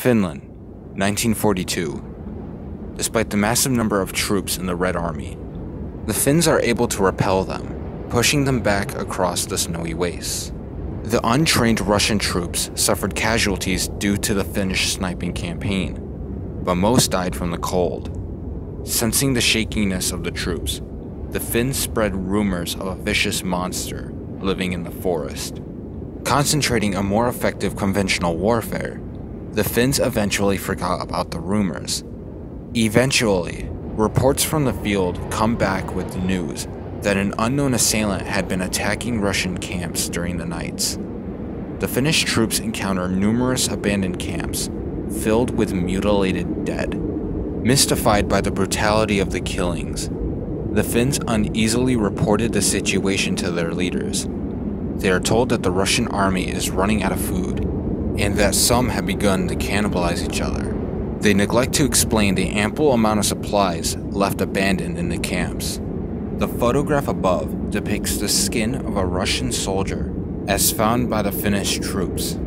Finland, 1942. Despite the massive number of troops in the Red Army, the Finns are able to repel them, pushing them back across the snowy wastes. The untrained Russian troops suffered casualties due to the Finnish sniping campaign, but most died from the cold. Sensing the shakiness of the troops, the Finns spread rumors of a vicious monster living in the forest. Concentrating on more effective conventional warfare, the Finns eventually forgot about the rumors. Eventually, reports from the field come back with the news that an unknown assailant had been attacking Russian camps during the nights. The Finnish troops encounter numerous abandoned camps filled with mutilated dead. Mystified by the brutality of the killings, the Finns uneasily reported the situation to their leaders. They are told that the Russian army is running out of food and that some have begun to cannibalize each other. They neglect to explain the ample amount of supplies left abandoned in the camps. The photograph above depicts the skin of a Russian soldier as found by the Finnish troops.